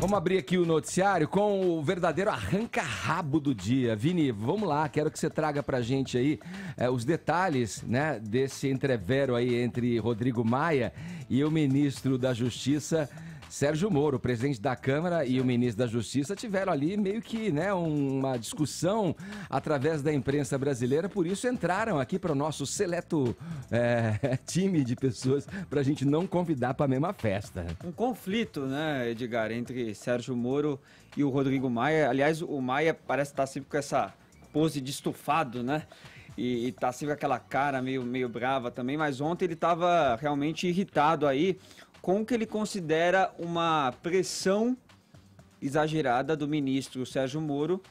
Vamos abrir aqui o noticiário com o verdadeiro arranca-rabo do dia. Vini, vamos lá, quero que você traga pra gente aí é, os detalhes né, desse entrevero aí entre Rodrigo Maia e o ministro da Justiça, Sérgio Moro, presidente da Câmara e o ministro da Justiça tiveram ali meio que né, uma discussão através da imprensa brasileira, por isso entraram aqui para o nosso seleto é, time de pessoas para a gente não convidar para a mesma festa. Um conflito, né, Edgar, entre Sérgio Moro e o Rodrigo Maia. Aliás, o Maia parece estar sempre com essa pose de estufado, né? E, e tá sempre aquela cara meio, meio brava também, mas ontem ele estava realmente irritado aí com o que ele considera uma pressão exagerada do ministro Sérgio Moro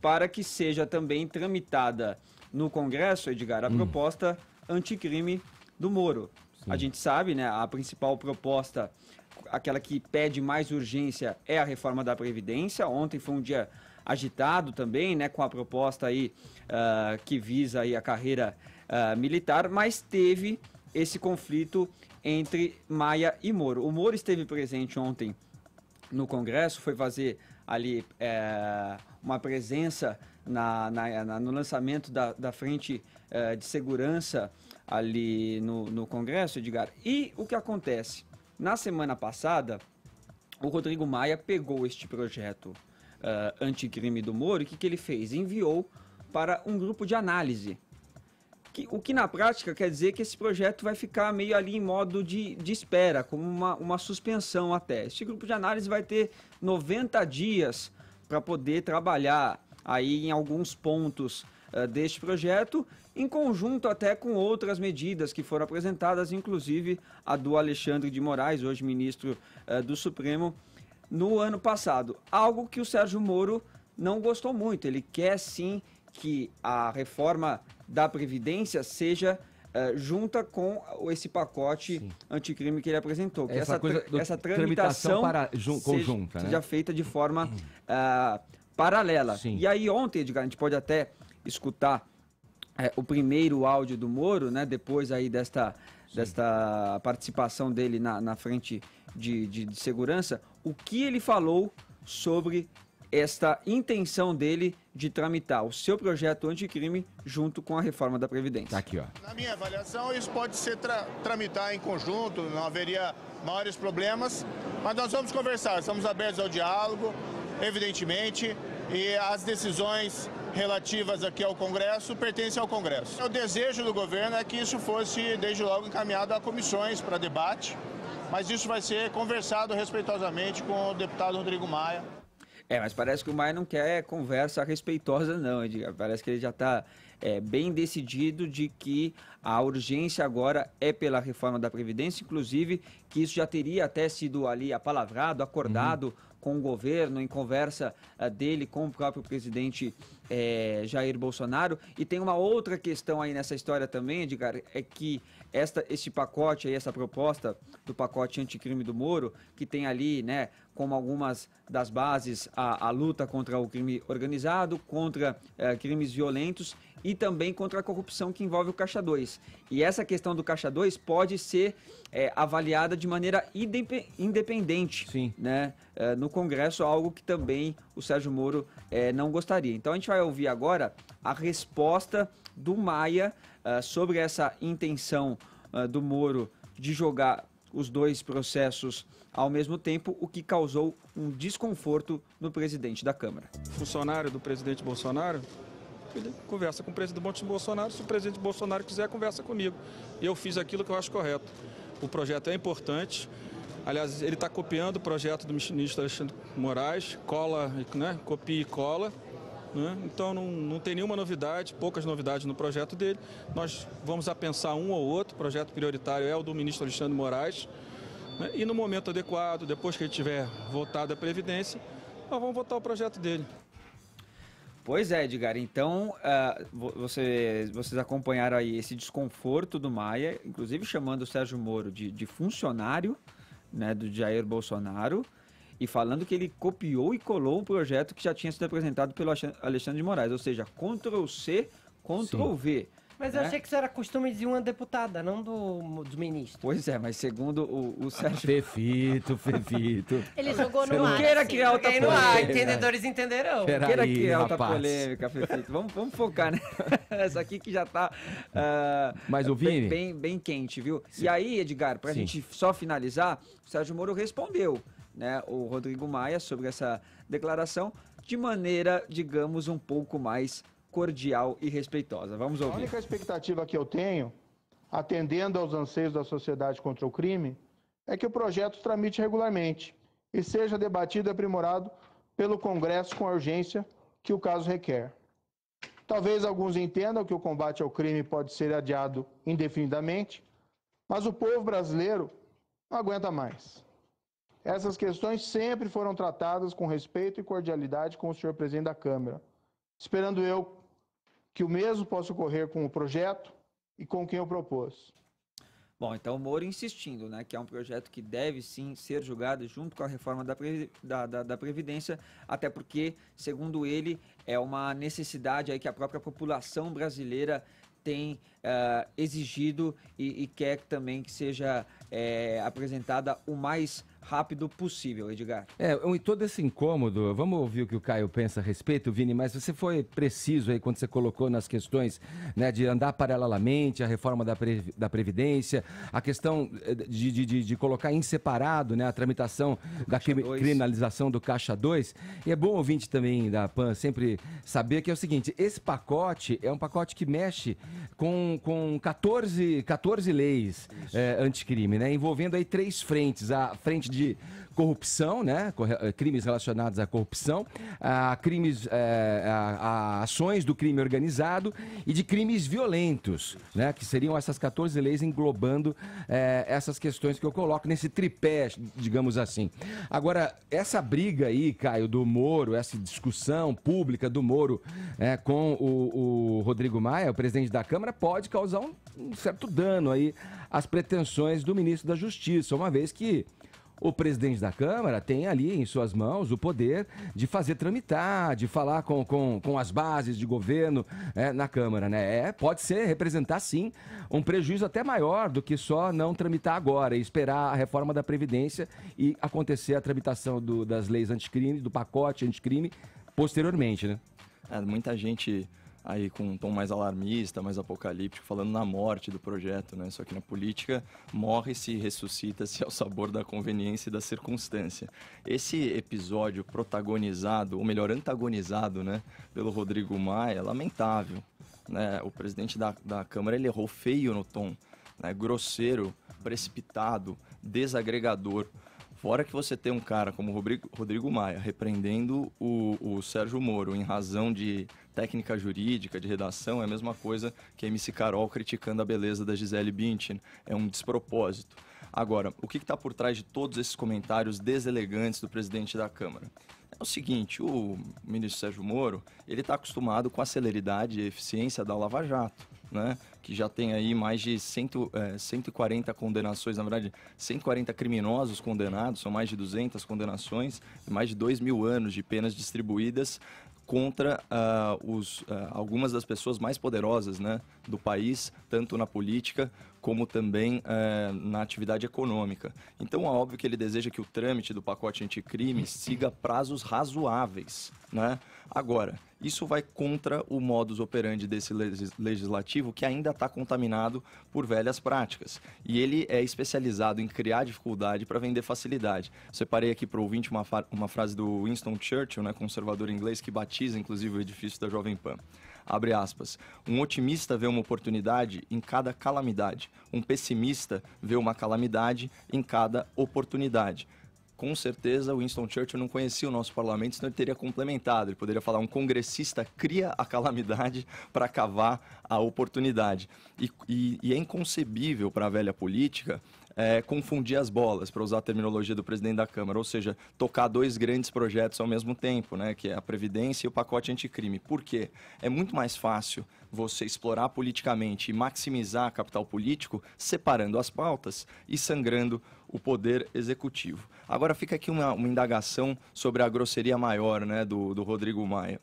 para que seja também tramitada no Congresso, Edgar, a hum. proposta anticrime do Moro. Sim. A gente sabe, né, a principal proposta, aquela que pede mais urgência, é a reforma da Previdência. Ontem foi um dia agitado também, né, com a proposta aí uh, que visa aí a carreira uh, militar, mas teve esse conflito entre Maia e Moro. O Moro esteve presente ontem no Congresso, foi fazer ali é, uma presença na, na, na, no lançamento da, da frente é, de segurança ali no, no Congresso, Edgar. E o que acontece? Na semana passada, o Rodrigo Maia pegou este projeto uh, anticrime do Moro e o que, que ele fez? Enviou para um grupo de análise que, o que na prática quer dizer que esse projeto vai ficar meio ali em modo de, de espera, como uma, uma suspensão até. Este grupo de análise vai ter 90 dias para poder trabalhar aí em alguns pontos uh, deste projeto, em conjunto até com outras medidas que foram apresentadas, inclusive a do Alexandre de Moraes, hoje ministro uh, do Supremo, no ano passado. Algo que o Sérgio Moro não gostou muito. Ele quer sim que a reforma da Previdência seja uh, junta com esse pacote Sim. anticrime que ele apresentou. Que essa, essa, coisa essa tramitação, para, seja, conjunta, seja né? feita de forma uh, paralela. Sim. E aí ontem, Edgar, a gente pode até escutar uh, o primeiro áudio do Moro, né? Depois aí desta, desta participação dele na, na frente de, de, de segurança, o que ele falou sobre esta intenção dele de tramitar o seu projeto anticrime junto com a reforma da Previdência. Tá aqui, ó. Na minha avaliação, isso pode ser tra tramitar em conjunto, não haveria maiores problemas, mas nós vamos conversar, estamos abertos ao diálogo, evidentemente, e as decisões relativas aqui ao Congresso pertencem ao Congresso. O desejo do governo é que isso fosse, desde logo, encaminhado a comissões para debate, mas isso vai ser conversado respeitosamente com o deputado Rodrigo Maia. É, mas parece que o Maia não quer conversa respeitosa, não. Parece que ele já está é, bem decidido de que a urgência agora é pela reforma da Previdência, inclusive que isso já teria até sido ali apalavrado, acordado uhum com o governo, em conversa uh, dele com o próprio presidente é, Jair Bolsonaro. E tem uma outra questão aí nessa história também, Edgar, é que esta, este pacote aí, essa proposta do pacote anticrime do Moro, que tem ali, né, como algumas das bases, a, a luta contra o crime organizado, contra é, crimes violentos e também contra a corrupção que envolve o Caixa 2. E essa questão do Caixa 2 pode ser é, avaliada de maneira independente Sim. Né, é, no Congresso, algo que também o Sérgio Moro é, não gostaria. Então a gente vai ouvir agora a resposta do Maia uh, sobre essa intenção uh, do Moro de jogar os dois processos ao mesmo tempo, o que causou um desconforto no presidente da Câmara. Funcionário do presidente Bolsonaro, ele conversa com o presidente Bolsonaro, se o presidente Bolsonaro quiser, conversa comigo. Eu fiz aquilo que eu acho correto. O projeto é importante. Aliás, ele está copiando o projeto do ministro Alexandre Moraes, cola, né, copia e cola. Né? Então não, não tem nenhuma novidade, poucas novidades no projeto dele. Nós vamos a pensar um ou outro, o projeto prioritário é o do ministro Alexandre Moraes. Né? E no momento adequado, depois que ele tiver votado a Previdência, nós vamos votar o projeto dele. Pois é, Edgar. Então, uh, você, vocês acompanharam aí esse desconforto do Maia, inclusive chamando o Sérgio Moro de, de funcionário né, do Jair Bolsonaro e falando que ele copiou e colou um projeto que já tinha sido apresentado pelo Alexandre de Moraes, ou seja, Ctrl C, Ctrl V. Mas eu né? achei que isso era costume de uma deputada, não do, dos ministros. Pois é, mas segundo o, o Sérgio Fefito, Fefito. Ele jogou no não ar. queira assim. criar outra Joguei no ar, polêmica. entendedores entenderão. Pera- Queira Peraí, criar outra rapaz. polêmica, Fefito. Vamos, vamos focar nessa aqui que já tá ah, Mas o bem, Vini- bem, bem quente, viu? E aí, Edgar, pra Sim. gente só finalizar, o Sérgio Moro respondeu, né, o Rodrigo Maia sobre essa declaração de maneira, digamos, um pouco mais cordial e respeitosa. Vamos A ouvir. única expectativa que eu tenho, atendendo aos anseios da sociedade contra o crime, é que o projeto tramite regularmente e seja debatido e aprimorado pelo Congresso com a urgência que o caso requer. Talvez alguns entendam que o combate ao crime pode ser adiado indefinidamente, mas o povo brasileiro não aguenta mais. Essas questões sempre foram tratadas com respeito e cordialidade com o senhor presidente da Câmara, esperando eu que o mesmo possa ocorrer com o projeto e com quem o propôs. Bom, então o Moro insistindo, né, que é um projeto que deve sim ser julgado junto com a reforma da, Pre- da, da- da Previdência, até porque, segundo ele, é uma necessidade aí que a própria população brasileira tem eh, exigido e, e quer também que seja eh, apresentada o mais rápido possível, Edgar. É, e todo esse incômodo, vamos ouvir o que o Caio pensa a respeito, Vini, mas você foi preciso aí quando você colocou nas questões né, de andar paralelamente, a reforma da, da Previdência, a questão eh, de, de, de- de colocar em separado né, a tramitação da crimi- dois. criminalização do Caixa 2. E é bom ouvinte também da PAN sempre saber que é o seguinte, esse pacote é um pacote que mexe com, com 14, 14 leis eh, anticrime, né, envolvendo aí três frentes, a frente de corrupção, né, eh, crimes relacionados à corrupção, a crimes, eh, a, ações do crime organizado e de crimes violentos, né, que seriam essas 14 leis englobando eh, essas questões que eu coloco nesse tripé, digamos assim. Agora, essa briga aí, Caio, do Moro, essa discussão pública do Moro eh, com o, o Rodrigo Maia, o presidente da Câmara, pode causar um, um certo dano aí às pretensões do ministro da Justiça, uma vez que o presidente da Câmara tem ali em suas mãos o poder de fazer tramitar, de falar com, com, com as bases de governo é, na Câmara, né? É, pode ser, representar sim um prejuízo até maior do que só não tramitar agora e esperar a reforma da Previdência e acontecer a tramitação do- das leis anticrime, do pacote anticrime, posteriormente, né? É, muita gente aí com um tom mais alarmista, mais apocalíptico, falando na morte do projeto, né? Só que na política morre-se ressuscita-se ao sabor da conveniência e da circunstância. Esse episódio protagonizado, ou melhor, antagonizado, né, pelo Rodrigo Maia, é lamentável. Né? O presidente da, da Câmara ele errou feio no tom, né? grosseiro, precipitado, desagregador. Fora que você tem um cara como Rodrigo Maia repreendendo o, o Sérgio Moro em razão de técnica jurídica, de redação, é a mesma coisa que a MC Carol criticando a beleza da Gisele Bündchen. É um despropósito. Agora, o que está por trás de todos esses comentários deselegantes do presidente da Câmara? É o seguinte, o ministro Sérgio Moro, ele está acostumado com a celeridade e eficiência da Lava Jato, né? Que já tem aí mais de cento, eh, 140 condenações, na verdade, 140 criminosos condenados, são mais de 200 condenações, mais de 2 mil anos de penas distribuídas contra ah, os, ah, algumas das pessoas mais poderosas né, do país, tanto na política como também eh, na atividade econômica. Então é óbvio que ele deseja que o trâmite do pacote anticrime siga prazos razoáveis. Né? Agora, isso vai contra o modus operandi desse legis- legislativo que ainda está contaminado por velhas práticas. E ele é especializado em criar dificuldade para vender facilidade. Separei aqui para o ouvinte uma, uma frase do Winston Churchill, né, conservador inglês, que batiza inclusive o edifício da Jovem Pan. Abre aspas. Um otimista vê uma oportunidade em cada calamidade. Um pessimista vê uma calamidade em cada oportunidade. Com certeza, Winston Churchill não conhecia o nosso parlamento, senão ele teria complementado. Ele poderia falar: um congressista cria a calamidade para cavar a oportunidade. E, e- e é inconcebível para a velha política é, confundir as bolas, para usar a terminologia do presidente da Câmara, ou seja, tocar dois grandes projetos ao mesmo tempo, né, que é a Previdência e o pacote anticrime. Por quê? É muito mais fácil você explorar politicamente e maximizar capital político separando as pautas e sangrando o poder executivo. Agora fica aqui uma, uma indagação sobre a grosseria maior né, do, do Rodrigo Maia.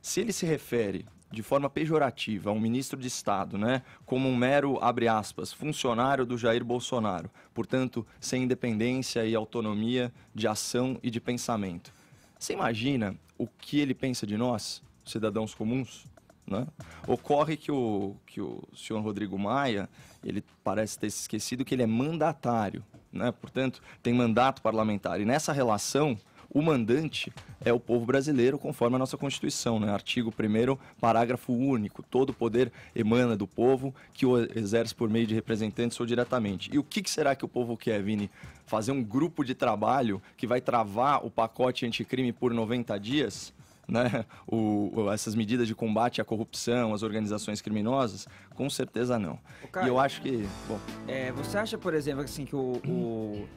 Se ele se refere de forma pejorativa um ministro de Estado, né, como um mero, abre aspas, funcionário do Jair Bolsonaro, portanto, sem independência e autonomia de ação e de pensamento. Você imagina o que ele pensa de nós, cidadãos comuns? Né? Ocorre que o, que o senhor Rodrigo Maia, ele parece ter esquecido que ele é mandatário, né? portanto, tem mandato parlamentar. E nessa relação, o mandante é o povo brasileiro, conforme a nossa Constituição, né? Artigo 1 parágrafo único. Todo o poder emana do povo, que o exerce por meio de representantes ou diretamente. E o que, que será que o povo quer, Vini? Fazer um grupo de trabalho que vai travar o pacote anticrime por 90 dias? Né? O, essas medidas de combate à corrupção, às organizações criminosas? Com certeza não. E eu acho que. Bom. É, você acha, por exemplo, assim, que o, o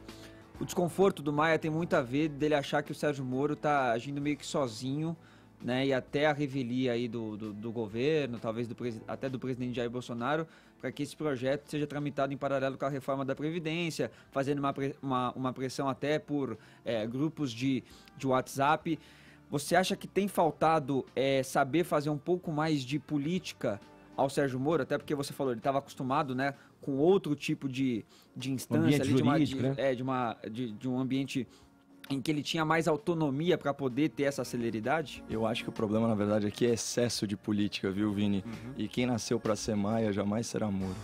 o desconforto do Maia tem muito a ver dele achar que o Sérgio Moro está agindo meio que sozinho, né? E até a revelia aí do, do, do governo, talvez do, até do presidente Jair Bolsonaro, para que esse projeto seja tramitado em paralelo com a reforma da Previdência, fazendo uma, uma, uma pressão até por é, grupos de, de WhatsApp. Você acha que tem faltado é, saber fazer um pouco mais de política ao Sérgio Moro, até porque você falou, ele estava acostumado, né, com outro tipo de, de instância, ali, de, uma, de, né? é, de, uma, de, de um ambiente em que ele tinha mais autonomia para poder ter essa celeridade? Eu acho que o problema, na verdade, aqui é excesso de política, viu, Vini? Uhum. E quem nasceu para ser Maia jamais será Moro.